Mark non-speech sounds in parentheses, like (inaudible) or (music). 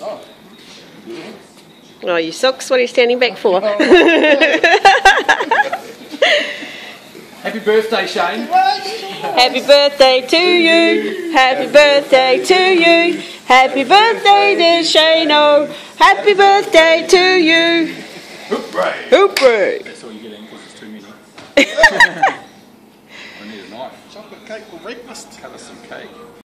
Oh, oh you socks, what are you standing back for? Oh. (laughs) Happy birthday, Shane. Happy birthday to you. Happy birthday to you. Happy birthday, dear oh Happy birthday to you. Hooray! Hooray! That's all you get in because it's too many. (laughs) I need a knife. Chocolate cake for breakfast. Cut us some cake.